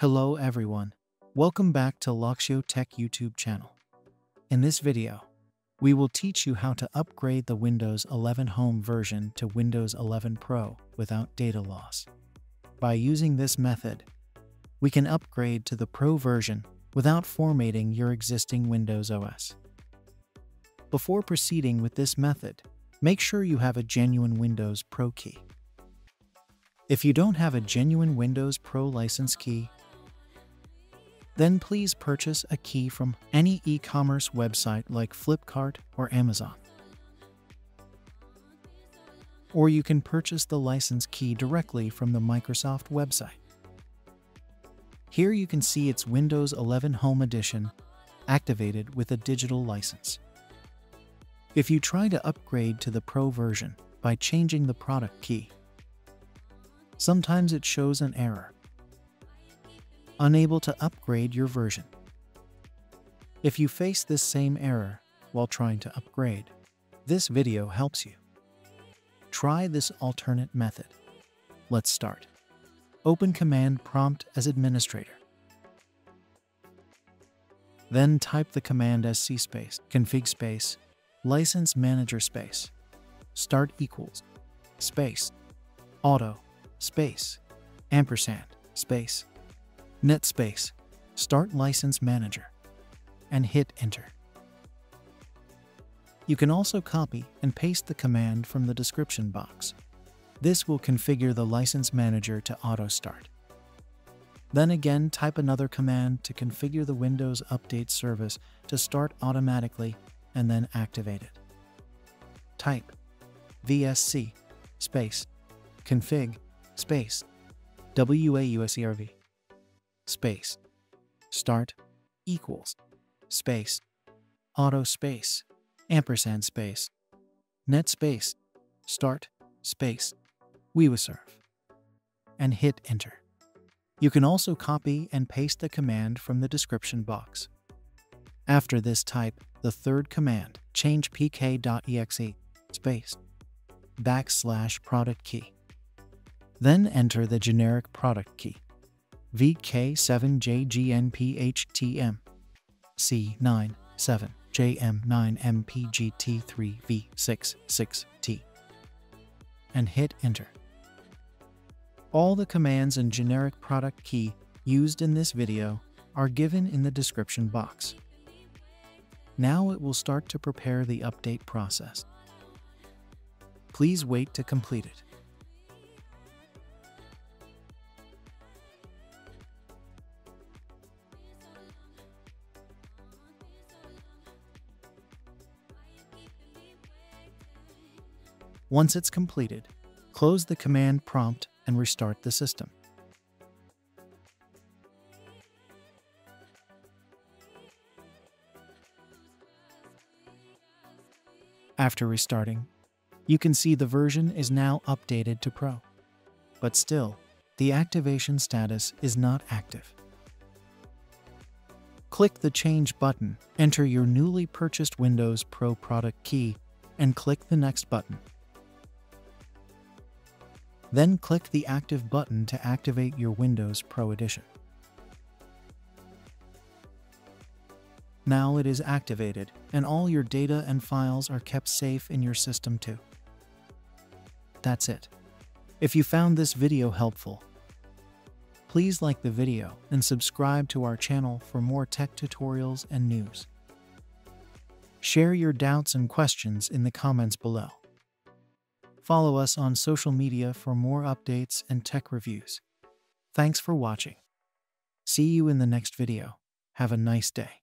Hello everyone. Welcome back to Loxyo Tech YouTube channel. In this video, we will teach you how to upgrade the Windows 11 Home version to Windows 11 Pro without data loss. By using this method, we can upgrade to the Pro version without formatting your existing Windows OS. Before proceeding with this method, make sure you have a genuine Windows Pro key. If you don't have a genuine Windows Pro license key, then please purchase a key from any e-commerce website like Flipkart or Amazon. Or you can purchase the license key directly from the Microsoft website. Here you can see its Windows 11 Home Edition activated with a digital license. If you try to upgrade to the Pro version by changing the product key, sometimes it shows an error. Unable to upgrade your version. If you face this same error while trying to upgrade, this video helps you. Try this alternate method. Let's start. Open Command Prompt as Administrator. Then type the command sc space, config space, license manager space, start equals, space, auto, space, ampersand, space, net space, start license manager, and hit enter. You can also copy and paste the command from the description box. This will configure the license manager to auto start. Then again, type another command to configure the Windows Update service to start automatically and then activate it. Type VSC space config space wuauserv space. Start equals space. Auto space. Ampersand space. Net space. Start space. wuauserv and hit enter. You can also copy and paste the command from the description box. After this type the third command, changepk.exe space backslash product key. Then enter the generic product key VK7JGNPHTM C97JM9MPGT3V66T and hit enter. All the commands and generic product key used in this video are given in the description box. Now it will start to prepare the update process. Please wait to complete it. Once it's completed, close the command prompt and restart the system. After restarting, you can see the version is now updated to Pro. But still, the activation status is not active. Click the Change button, enter your newly purchased Windows Pro product key, and click the Next button. Then click the Active button to activate your Windows Pro Edition. Now it is activated, and all your data and files are kept safe in your system too. That's it. If you found this video helpful, please like the video and subscribe to our channel for more tech tutorials and news. Share your doubts and questions in the comments below. Follow us on social media for more updates and tech reviews. Thanks for watching. See you in the next video. Have a nice day.